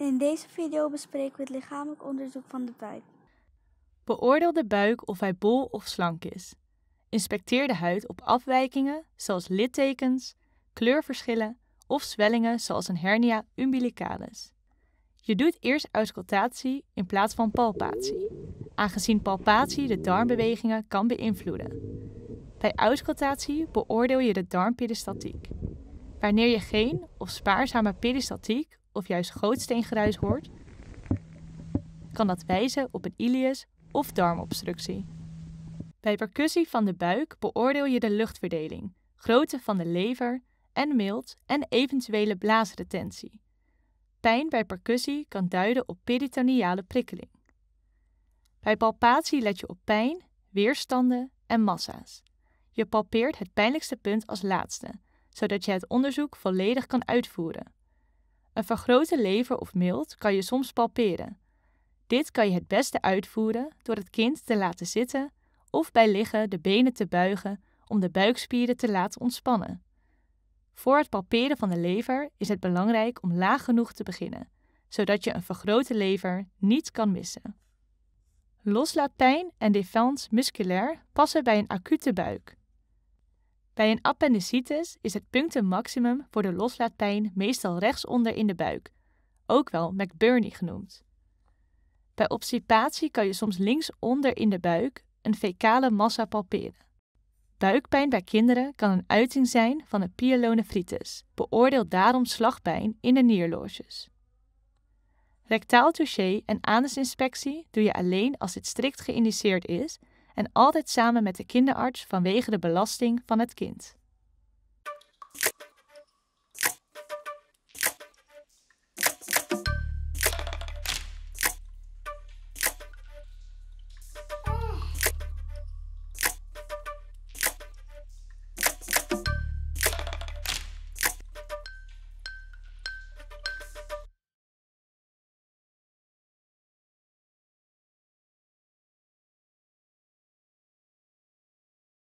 In deze video bespreken we het lichamelijk onderzoek van de buik. Beoordeel de buik of hij bol of slank is. Inspecteer de huid op afwijkingen zoals littekens, kleurverschillen of zwellingen zoals een hernia umbilicalis. Je doet eerst auscultatie in plaats van palpatie, aangezien palpatie de darmbewegingen kan beïnvloeden. Bij auscultatie beoordeel je de darmperistaltiek. Wanneer je geen of spaarzame peristaltiek of juist grootsteengeruis hoort, kan dat wijzen op een ileus of darmobstructie. Bij percussie van de buik beoordeel je de luchtverdeling, grootte van de lever en mild en eventuele blaasretentie. Pijn bij percussie kan duiden op peritoniale prikkeling. Bij palpatie let je op pijn, weerstanden en massa's. Je palpeert het pijnlijkste punt als laatste, zodat je het onderzoek volledig kan uitvoeren. Een vergrote lever of mild kan je soms palperen. Dit kan je het beste uitvoeren door het kind te laten zitten of bij liggen de benen te buigen om de buikspieren te laten ontspannen. Voor het palperen van de lever is het belangrijk om laag genoeg te beginnen, zodat je een vergrote lever niet kan missen. Loslaatpijn en défense musculair passen bij een acute buik. Bij een appendicitis is het punctum maximum voor de loslaatpijn meestal rechtsonder in de buik, ook wel McBurney genoemd. Bij obstipatie kan je soms linksonder in de buik een fecale massa palperen. Buikpijn bij kinderen kan een uiting zijn van een pyelonefritis. Beoordeel daarom slagpijn in de nierloges. Rectaal touché en anusinspectie doe je alleen als dit strikt geïndiceerd is en altijd samen met de kinderarts vanwege de belasting van het kind.